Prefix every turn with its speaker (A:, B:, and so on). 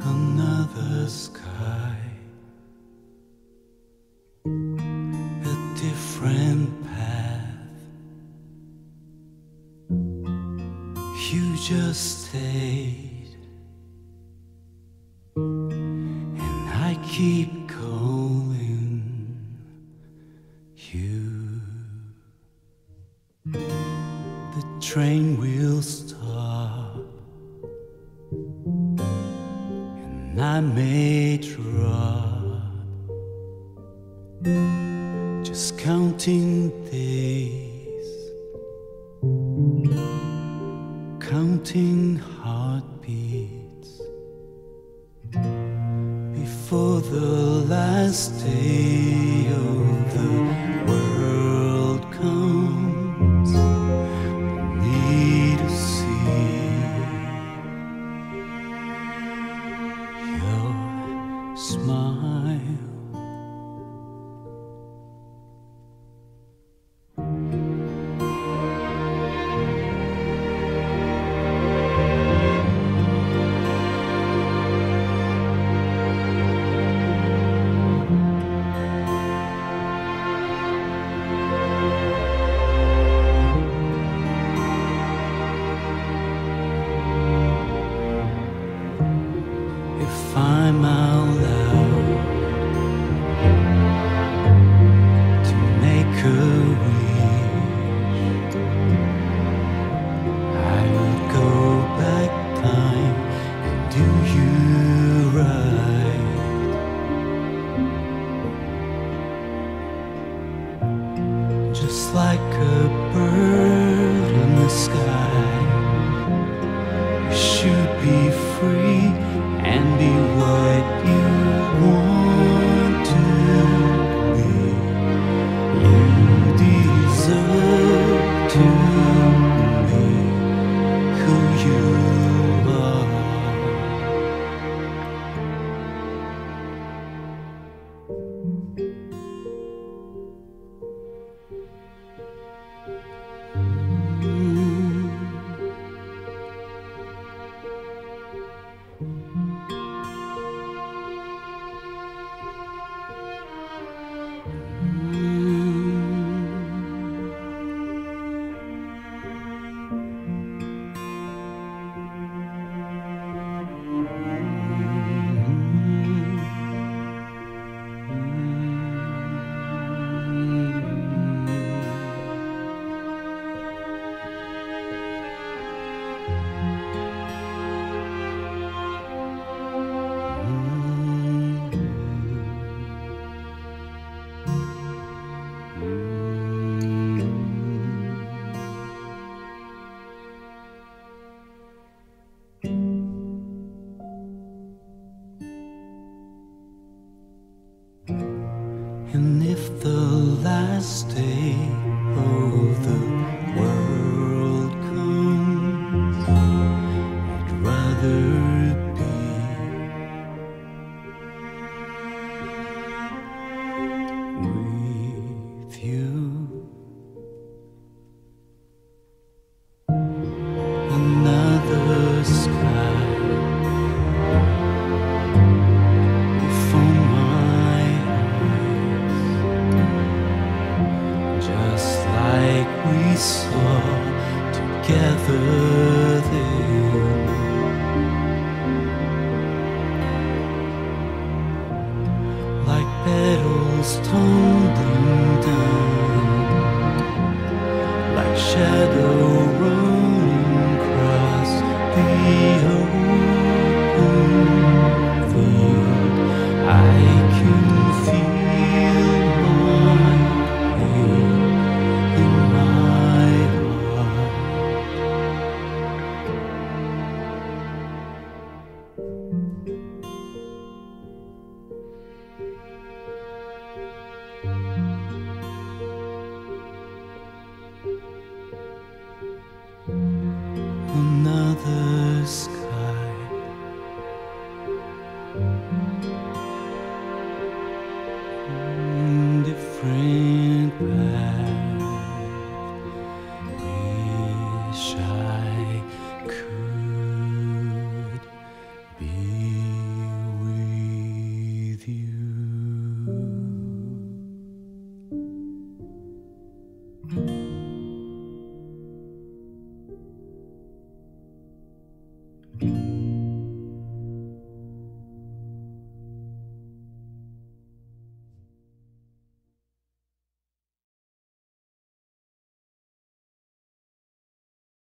A: Another sky, a different path. You just stayed, and I keep train will stop, and I may drop. Just counting days, counting heartbeats. Before the last day smile. And if the last day of the world comes, I'd rather be with you. Like we saw together then. Like petals tumbling down, like shadows shine.